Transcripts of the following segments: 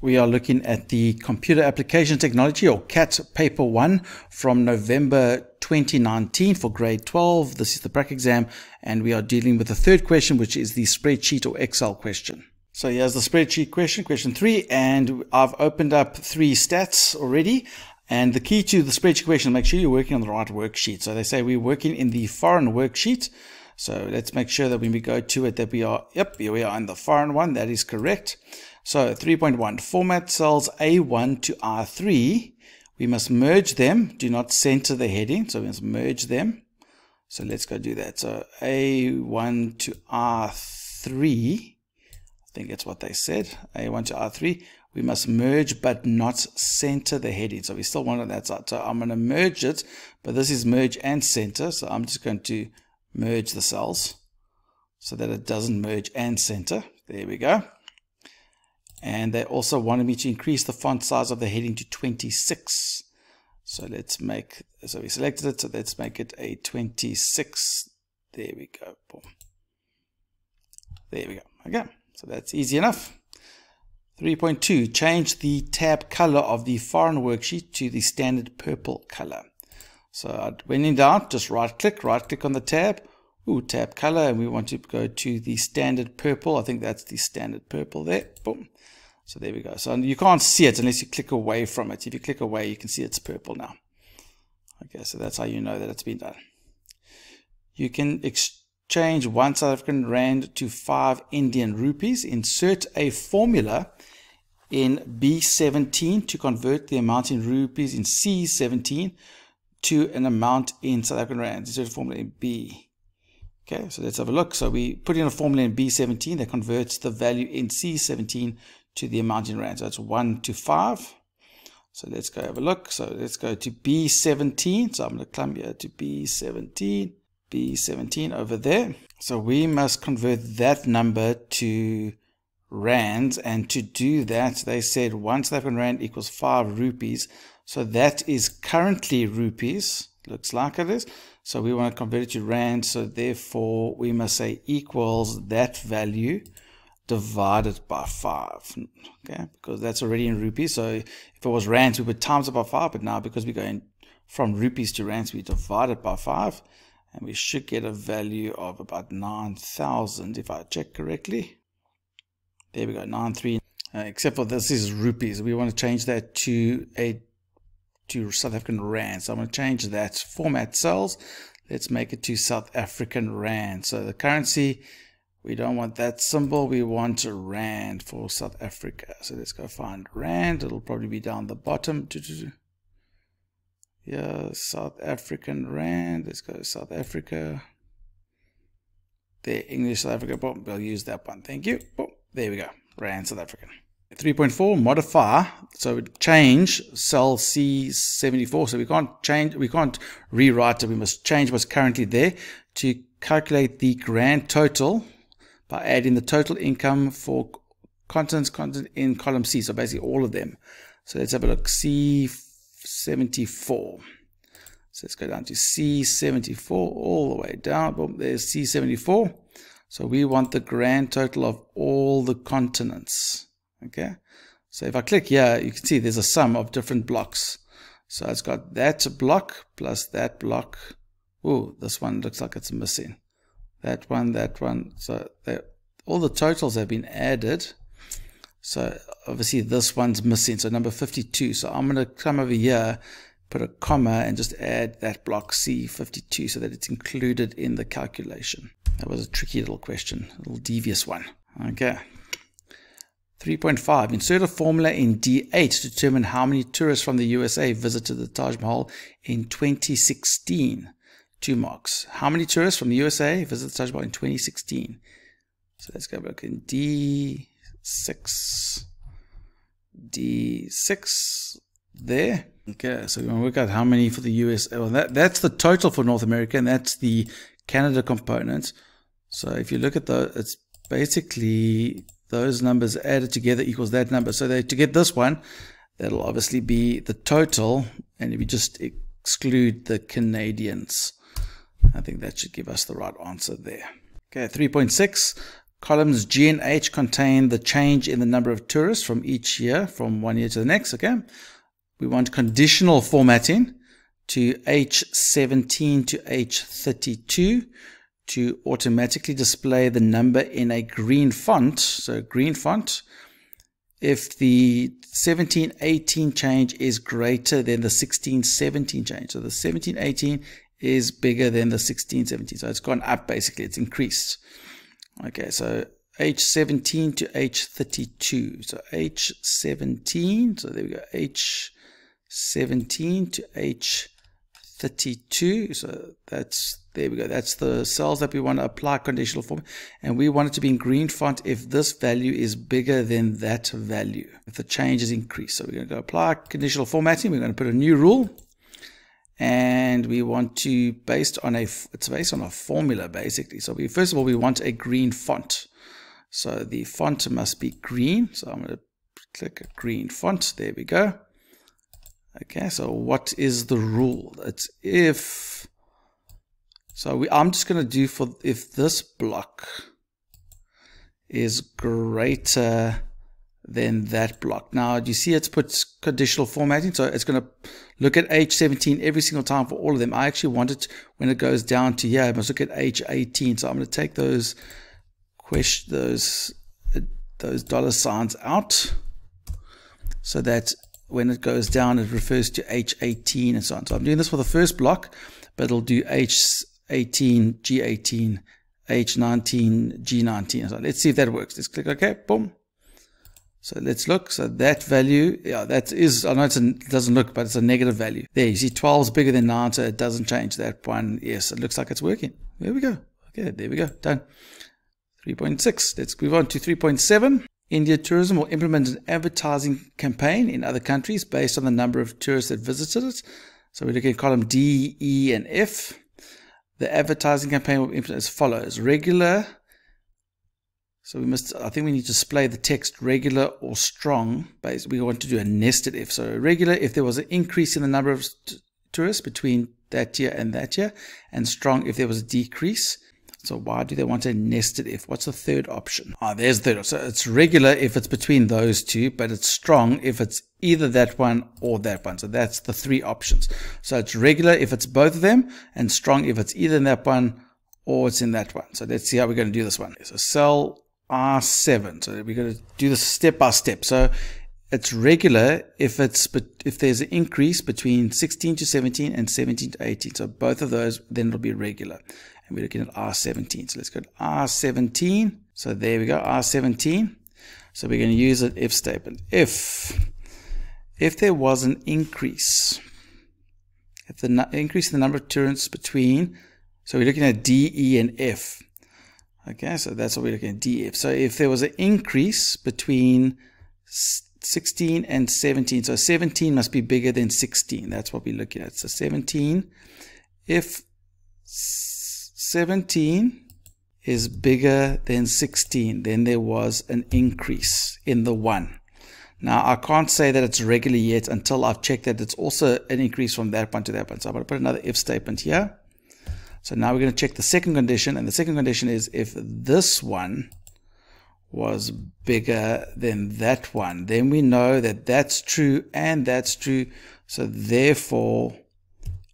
We are looking at the Computer Application Technology or CAT Paper 1 from November 2019 for grade 12. This is the prac exam and we are dealing with the third question which is the spreadsheet or Excel question. So here's the spreadsheet question, question 3 and I've opened up three stats already. And the key to the spreadsheet question, make sure you're working on the right worksheet. So they say we're working in the foreign worksheet. So let's make sure that when we go to it that we are, yep, here we are in the foreign one. That is correct. So 3.1, format cells A1 to R3. We must merge them. Do not center the heading. So we must merge them. So let's go do that. So A1 to R3. I think that's what they said. A1 to R3. We must merge but not center the heading. So we still want that side. So I'm going to merge it, but this is merge and center. So I'm just going to merge the cells so that it doesn't merge and center. There we go. And they also wanted me to increase the font size of the heading to 26. So let's make, so we selected it, so let's make it a 26. There we go. Boom. There we go. Okay, so that's easy enough. 3.2, change the tab color of the foreign worksheet to the standard purple color. So when in doubt, just right click, right click on the tab, Ooh, tab color, and we want to go to the standard purple. I think that's the standard purple there. Boom. So there we go. So you can't see it unless you click away from it. If you click away, you can see it's purple now. Okay, so that's how you know that it's been done. You can exchange one South African Rand to five Indian rupees. Insert a formula in B17 to convert the amount in rupees in C17 to an amount in South African Rand. Insert a formula in B. Okay, so let's have a look. So we put in a formula in B17 that converts the value in C17 to the amount in rand. So it's 1 to 5. So let's go have a look. So let's go to B17. So I'm going to climb here to B17. B17 over there. So we must convert that number to rands. And to do that, they said 1 South African rand equals 5 rupees. So that is currently rupees. Looks like it is. So we want to convert it to rand. So therefore, we must say equals that value divided by 5 okay? Because that's already in rupees. So if it was rands we would times it by 5 but now because we're going from rupees to rands we divide it by 5 and we should get a value of about 9,000 if I check correctly. There we go 93 uh, except for this is rupees. We want to change that to a to South African rand. So I'm going to change that format cells let's make it to South African rand. So the currency we don't want that symbol. We want a rand for South Africa. So let's go find rand. It'll probably be down the bottom. Yeah, South African rand. Let's go South Africa. There, English South Africa. Boom, we'll use that one. Thank you. Boom, there we go. Rand South African. 3.4 modify so change cell C74 so we can't change we can't rewrite it we must change what's currently there to calculate the grand total by adding the total income for continents content in column C. So basically all of them. So let's have a look. C74. So let's go down to C74 all the way down. Boom, there's C74. So we want the grand total of all the continents. Okay. So if I click here, you can see there's a sum of different blocks. So it's got that block plus that block. Oh, this one looks like it's missing that one, that one. So all the totals have been added. So obviously this one's missing. So number 52. So I'm going to come over here, put a comma and just add that block C52 so that it's included in the calculation. That was a tricky little question, a little devious one. Okay. 3.5. Insert a formula in D8 to determine how many tourists from the USA visited the Taj Mahal in 2016 two marks. How many tourists from the USA visited Taj Mahal in 2016? So let's go back in D6. D6 there. Okay, so we're going to work out how many for the US. Well, that, that's the total for North America, and that's the Canada component. So if you look at the, it's basically those numbers added together equals that number. So they, to get this one, that'll obviously be the total, and if you just exclude the Canadians. I think that should give us the right answer there. Okay, 3.6. Columns G and H contain the change in the number of tourists from each year, from one year to the next, okay? We want conditional formatting to H17 to H32 to automatically display the number in a green font. So green font, if the 1718 change is greater than the 1617 change. So the 1718 is bigger than the 1617. So it's gone up basically, it's increased. Okay, so H17 to H32. So H17, so there we go, H17 to H32. So that's, there we go, that's the cells that we want to apply conditional form. And we want it to be in green font if this value is bigger than that value, if the change is increased. So we're going to go apply conditional formatting. We're going to put a new rule and we want to based on a it's based on a formula basically. So we first of all we want a green font. So the font must be green. So i'm going to click a green font. There we go. Okay so what is the rule? It's if so we, i'm just going to do for if this block is greater than that block. Now, you see it's put conditional formatting? So it's going to look at H17 every single time for all of them. I actually want it when it goes down to here, I must look at H18. So I'm going to take those question, those, uh, those dollar signs out so that when it goes down, it refers to H18 and so on. So I'm doing this for the first block, but it'll do H18, G18, H19, G19. So let's see if that works. Let's click OK. Boom. So let's look. So that value, yeah, that is, I know it doesn't look, but it's a negative value. There, you see 12 is bigger than 9, so it doesn't change that one. Yes, it looks like it's working. There we go. Okay, there we go. Done. 3.6. Let's move on to 3.7. India Tourism will implement an advertising campaign in other countries based on the number of tourists that visited it. So we're looking at column D, E, and F. The advertising campaign will implement as follows. Regular so we must, I think we need to display the text regular or strong. But we want to do a nested if. So regular if there was an increase in the number of tourists between that year and that year, and strong if there was a decrease. So why do they want a nested if? What's the third option? Ah, oh, there's the third. So it's regular if it's between those two, but it's strong if it's either that one or that one. So that's the three options. So it's regular if it's both of them, and strong if it's either in that one or it's in that one. So let's see how we're going to do this one. So cell R7. So we're going to do this step by step. So it's regular if it's if there's an increase between 16 to 17 and 17 to 18. So both of those, then it'll be regular. And we're looking at R17. So let's go to R17. So there we go, R17. So we're going to use an if statement. If if there was an increase, if the increase in the number of tourists between, so we're looking at D, E, and F. Okay, so that's what we're looking at DF. So if there was an increase between 16 and 17, so 17 must be bigger than 16. That's what we're looking at. So 17, if 17 is bigger than 16, then there was an increase in the one. Now, I can't say that it's regular yet until I've checked that it's also an increase from that one to that one. So I'm going to put another if statement here. So now we're going to check the second condition. And the second condition is if this one was bigger than that one, then we know that that's true and that's true. So therefore,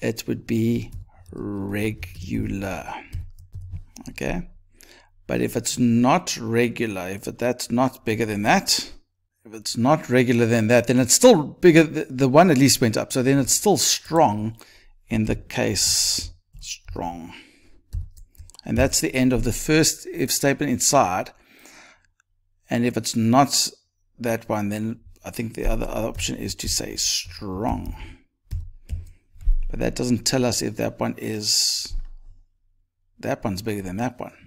it would be regular. Okay. But if it's not regular, if that's not bigger than that, if it's not regular than that, then it's still bigger. The one at least went up. So then it's still strong in the case strong. And that's the end of the first if statement inside. And if it's not that one, then I think the other, other option is to say strong. But that doesn't tell us if that one is, that one's bigger than that one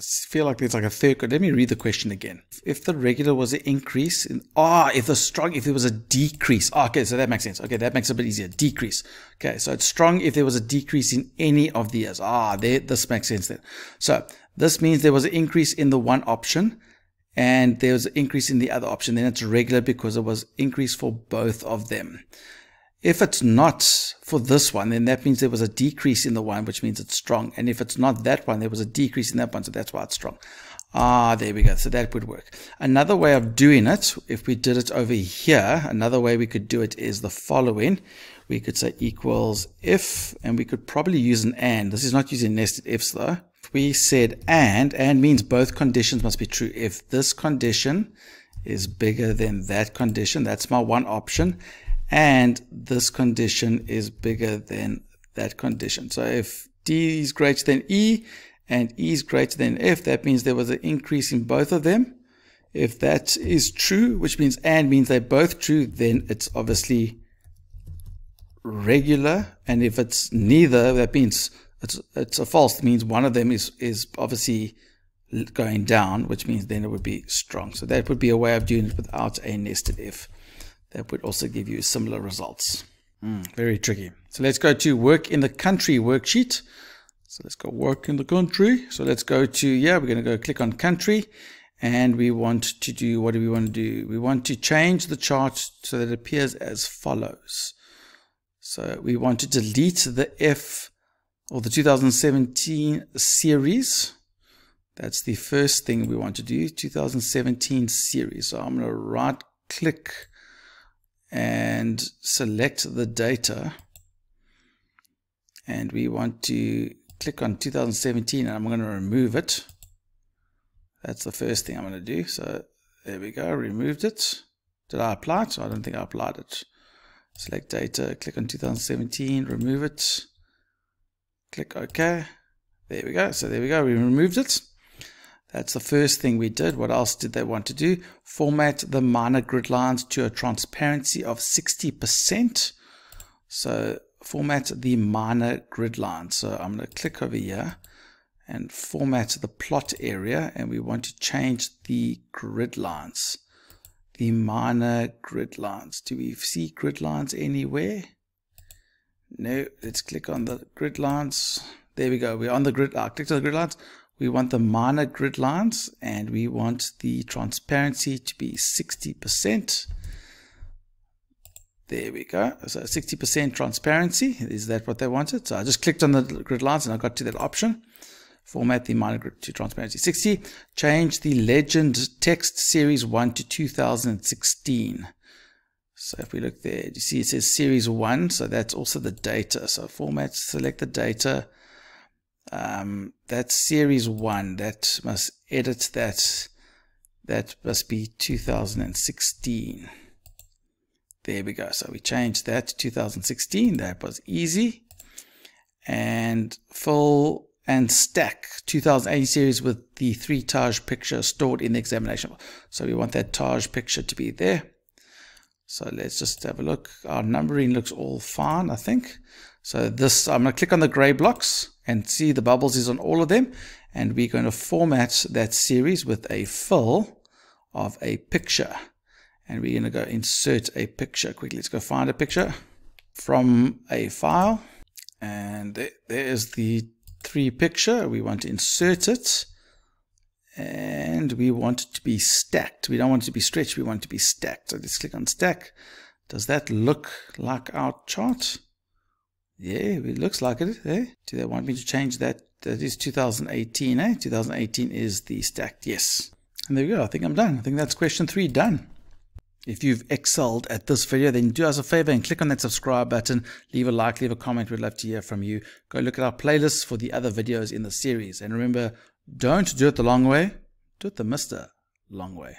feel like there's like a third. Let me read the question again. If the regular was an increase in, ah, if the strong, if there was a decrease. Oh, okay, so that makes sense. Okay, that makes it a bit easier. Decrease. Okay, so it's strong if there was a decrease in any of the years. Ah, there, this makes sense then. So this means there was an increase in the one option and there was an increase in the other option. Then it's regular because it was increase for both of them. If it's not for this one, then that means there was a decrease in the one, which means it's strong. And if it's not that one, there was a decrease in that one, so that's why it's strong. Ah, there we go. So that would work. Another way of doing it, if we did it over here, another way we could do it is the following. We could say equals if, and we could probably use an and. This is not using nested ifs though. If we said and, and means both conditions must be true. If this condition is bigger than that condition, that's my one option. And this condition is bigger than that condition. So if D is greater than E, and E is greater than F, that means there was an increase in both of them. If that is true, which means and means they're both true, then it's obviously regular. And if it's neither, that means it's, it's a false. It means one of them is, is obviously going down, which means then it would be strong. So that would be a way of doing it without a nested if. That would also give you similar results. Mm, very tricky. So let's go to work in the country worksheet. So let's go work in the country. So let's go to, yeah, we're going to go click on country and we want to do, what do we want to do? We want to change the chart so that it appears as follows. So we want to delete the F or the 2017 series. That's the first thing we want to do, 2017 series. So I'm going to right click and select the data. And we want to click on 2017 and I'm going to remove it. That's the first thing I'm going to do. So there we go, removed it. Did I apply it? I don't think I applied it. Select data, click on 2017, remove it. Click OK. There we go. So there we go. We removed it. That's the first thing we did. What else did they want to do? Format the minor grid lines to a transparency of 60%. So format the minor grid line. So I'm going to click over here and format the plot area and we want to change the grid lines. The minor grid lines. Do we see grid lines anywhere? No, let's click on the grid lines. There we go. We're on the grid. I clicked on the grid lines. We want the minor grid lines and we want the transparency to be 60%. There we go. So 60% transparency. Is that what they wanted? So I just clicked on the grid lines and I got to that option. Format the minor grid to transparency 60. Change the legend text series 1 to 2016. So if we look there, you see it says series 1. So that's also the data. So format, select the data. Um, that's series 1. That must edit that. That must be 2016. There we go. So we changed that to 2016. That was easy. And full and stack 2008 series with the three Taj picture stored in the examination. So we want that Taj picture to be there. So let's just have a look. Our numbering looks all fine, I think. So this, I'm to click on the gray blocks and see the bubbles is on all of them. And we're going to format that series with a fill of a picture and we're going to go insert a picture quickly. Let's go find a picture from a file. And there, there is the three picture. We want to insert it. And we want it to be stacked. We don't want it to be stretched. We want it to be stacked. So let's click on stack. Does that look like our chart? Yeah, it looks like it. Eh? Do they want me to change that? That is 2018, eh? 2018 is the stacked, yes. And there we go. I think I'm done. I think that's question three done. If you've excelled at this video, then do us a favor and click on that subscribe button. Leave a like, leave a comment. We'd love to hear from you. Go look at our playlists for the other videos in the series. And remember, don't do it the long way. Do it the Mr. Long way.